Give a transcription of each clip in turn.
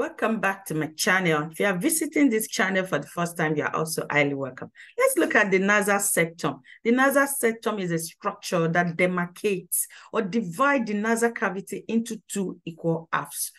Welcome back to my channel. If you are visiting this channel for the first time, you are also highly welcome. Let's look at the nasal septum. The nasal septum is a structure that demarcates or divides the nasal cavity into two equal halves.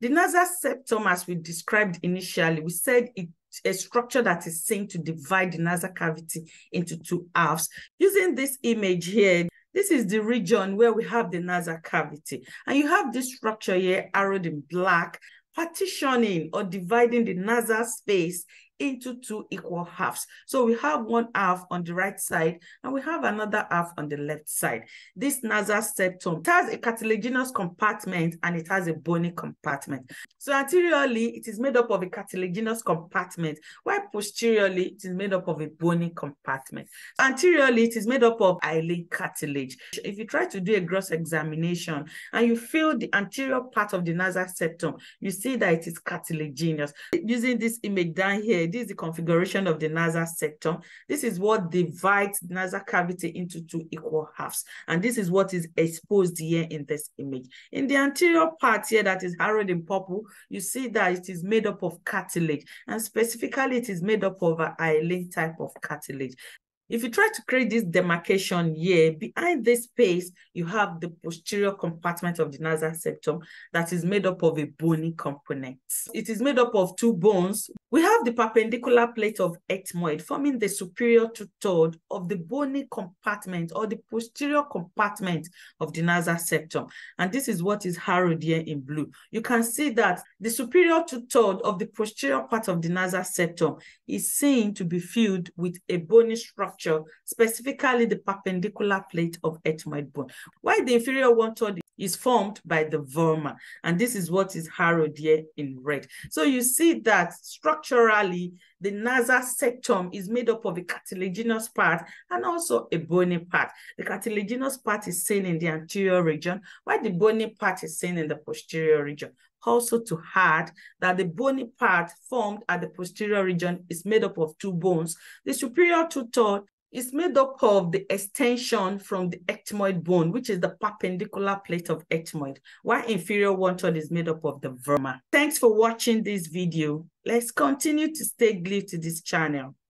The nasal septum, as we described initially, we said it a structure that is seen to divide the nasal cavity into two halves. Using this image here, this is the region where we have the nasal cavity. And you have this structure here arrowed in black, partitioning or dividing the nasal space into two equal halves. So we have one half on the right side and we have another half on the left side. This nasal septum has a cartilaginous compartment and it has a bony compartment. So anteriorly, it is made up of a cartilaginous compartment, while posteriorly, it is made up of a bony compartment. Anteriorly, it is made up of hyaline cartilage. If you try to do a gross examination and you feel the anterior part of the nasal septum, you see that it is cartilaginous. Using this image down here, this is the configuration of the nasal septum. This is what divides the nasal cavity into two equal halves. And this is what is exposed here in this image. In the anterior part here that is harrowed in purple, you see that it is made up of cartilage. And specifically, it is made up of a hyaline type of cartilage. If you try to create this demarcation here, behind this space, you have the posterior compartment of the nasal septum that is made up of a bony component. It is made up of two bones. We have the perpendicular plate of ethmoid forming the superior two-third of the bony compartment or the posterior compartment of the nasal septum. And this is what is harrowed here in blue. You can see that the superior two-third of the posterior part of the nasal septum is seen to be filled with a bony structure specifically the perpendicular plate of ethmoid bone. Why the inferior one-third is formed by the vomer. and this is what is harrowed here in red. So you see that structurally, the nasal septum is made up of a cartilaginous part and also a bony part. The cartilaginous part is seen in the anterior region, while the bony part is seen in the posterior region also to add that the bony part formed at the posterior region is made up of two bones. The superior two-third is made up of the extension from the ethmoid bone, which is the perpendicular plate of ethmoid, while inferior one-third is made up of the vomer. Thanks for watching this video. Let's continue to stay glued to this channel.